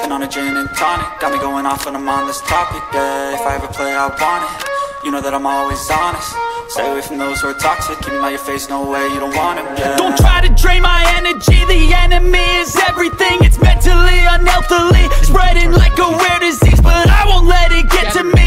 Sipping on a gin and tonic. Got me going off when I'm on this topic, yeah If I ever play, I want it. You know that I'm always honest. Stay away from those who are toxic. Keep them out your face, no way, you don't want it, yeah. Don't try to drain my energy. The enemy is everything. It's mentally, unhealthily Spreading like a rare disease But I won't let it get to me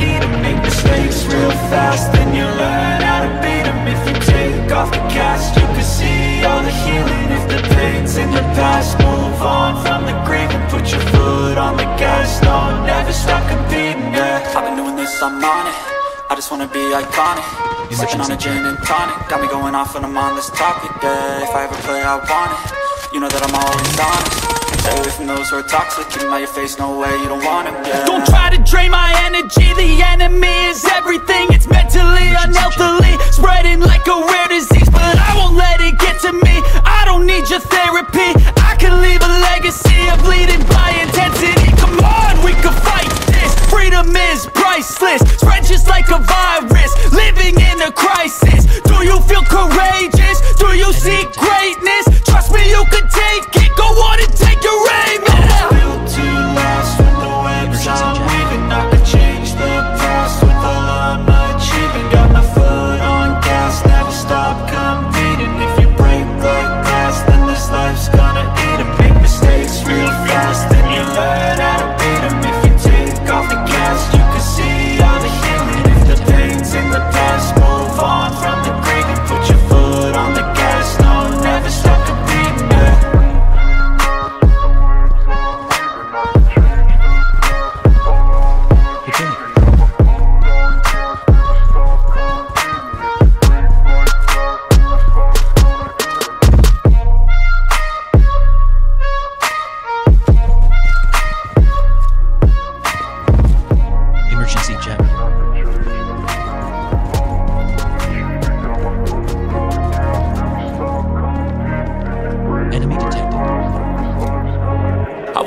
eat 'em. Make mistakes real fast, then you learn how to beat 'em. If you take off the cast, you can see all the healing. If the pain's in the past, move on from the grave And put your foot on the gas, no, never stop competing, yeah. I've been doing this, I'm on it. I just wanna be iconic. You Sipping on a gin and tonic. Got me going off when I'm on this topic, yeah. If I ever play, I want it. You know that I'm always honest. Stay away from those who are toxic. Keep them out your face, no way, you don't want it, yeah. Don't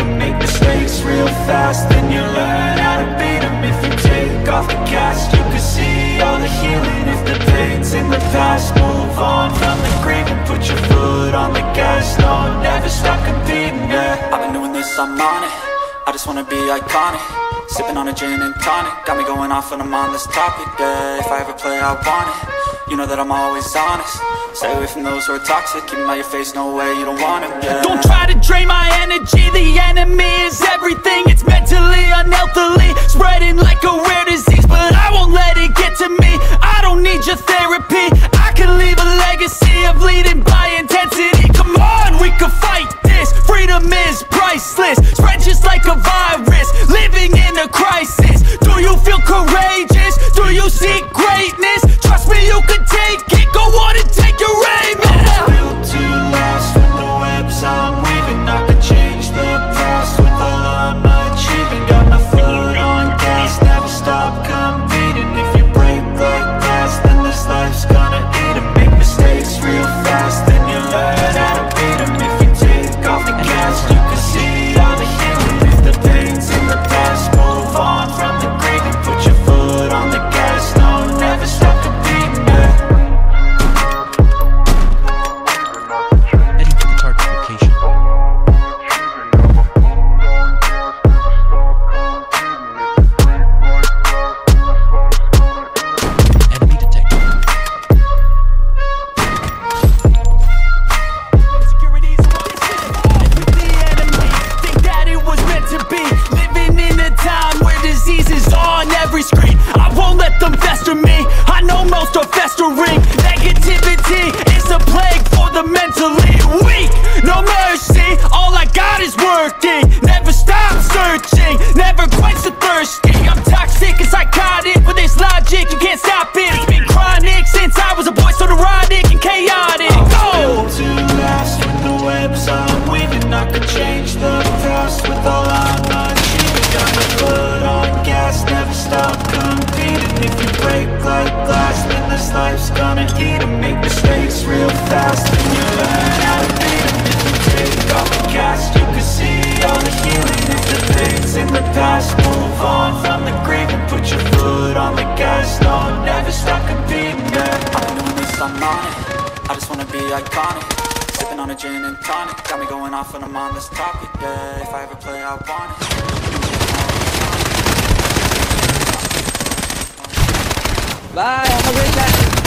gonna Make mistakes real fast, then you learn how to beat 'em. If you take off the cast, you can see all the healing. If the pain's in the past, move on from the grave And put your foot on the gas, no, never stop competing, yeah. I've been doing this, I'm on it. I just wanna be iconic. Sipping on a gin and tonic. Got me going off on this topic, yeah. If I ever play, I want it You know that I'm always honest. Stay away from those who are toxic. Keep out your face, no way, you don't want it, yeah. Don't try to drain my energy. The enemy is everything. It's mentally, unhealthily Spreading like a rare disease. But I won't let it get to me. I don't need your therapy. I can leave a legacy of leading by intensity. Come on, we can fight this. Freedom working Never stop searching, never quench the thirsty. I'm toxic and psychotic with this logic. You can't stop it, it's been chronic Since I was a boy so neurotic and chaotic. Go! built to last with the webs I'm weaving. I could change the past with all I'm achieving Got my foot on gas, never stop competing. If you break like glass, then this life's gonna eat 'em. Make mistakes real fast, gas, no, never stop competing, yeah this, I'm on it I just wanna be iconic. Sipping on a gin and tonic. Got me going off when I'm on this topic, yeah If I ever play, I want it. Bye, have a great.